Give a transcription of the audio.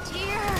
Oh dear.